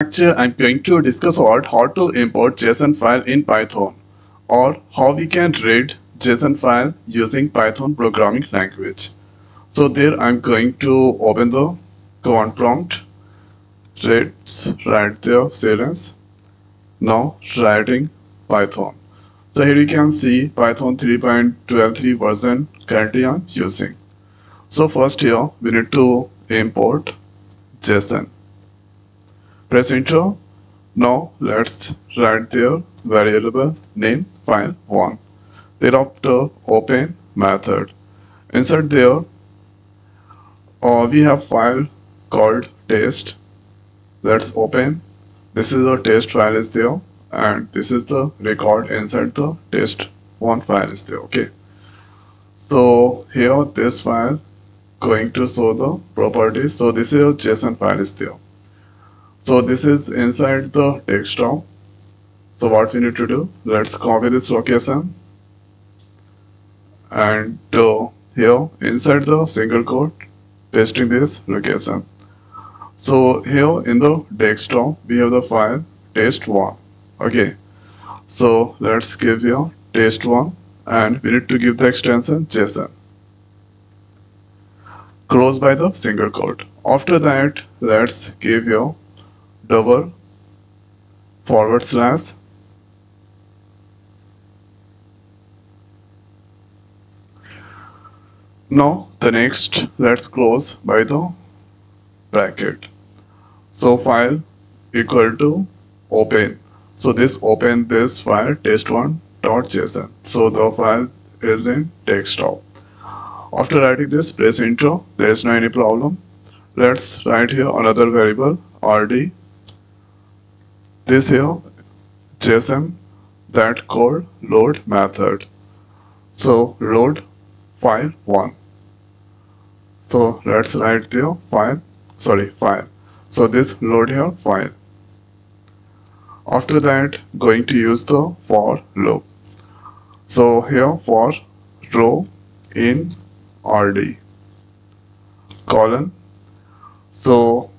lecture I'm going to discuss about how to import JSON file in Python or how we can read JSON file using Python programming language. So there I'm going to open the command prompt. Let's write the series. Now writing Python. So here you can see Python 3.123 version currently I'm using. So first here we need to import JSON press enter now let's write their variable name file1 thereafter open method. Insert there uh, we have file called test. Let's open. This is the test file is there and this is the record. Inside the test one file is there okay? So here this file going to show the properties. So this is a json file is there so this is inside the desktop. So what we need to do, let's copy this location. And uh, here inside the single quote pasting this location. So here in the desktop we have the file test1 okay. So let's give here test1 and we need to give the extension JSON close by the single quote after that let's give here double forward slash now the next let's close by the bracket. So file equal to open. So this open this file test1.json so the file is in desktop. After writing this press intro. There is no any problem. Let's write here another variable rd this here JSON that called load method so load file 1 so let's write there file sorry file so this load here file after that going to use the for loop so here for row in rd colon. So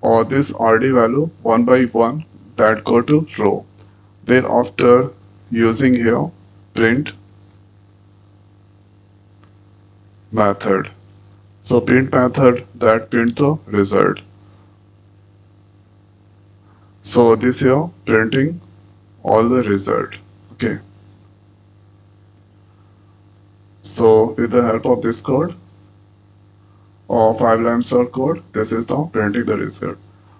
or this rd value one by one that go to row. Then after using here print method. So print method that print the result. So this here printing all the result. Okay. So with the help of this code or five lines of code, this is the printing the result.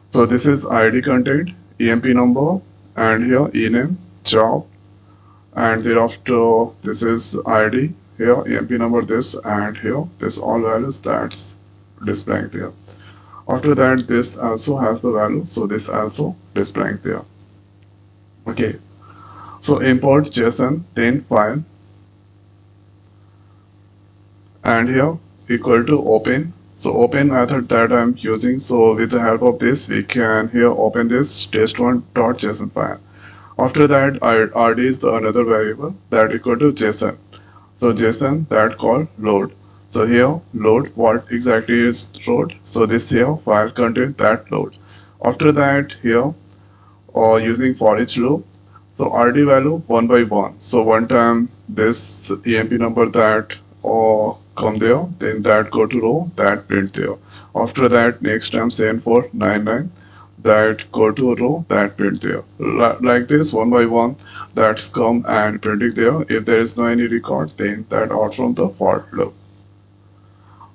So this is ID content emp number and here ename job and thereafter this is id here emp number this and here this all values that's displaying there. After that this also has the value so this also displaying there. Okay. So import json then file and here equal to open so open method that I'm using. So with the help of this we can here open this test1.json file. After that rd is the another variable that equal to json. So json that called load. So here load what exactly is load? So this here file contain that load. After that here or uh, using for each loop. So rd value one by one. So one time this emp number that or come there then that go to row that print there. After that next time 7499 that go to row that print there. Like this one by one that's come and printing there. If there is no any record then that out from the for loop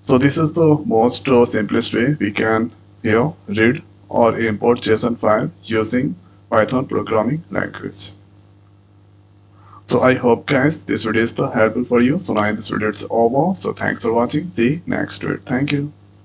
so this is the most uh, simplest way we can here read or import json file using python programming language so I hope guys this video is helpful for you. So now this video is over. So thanks for watching. See you next video. Thank you.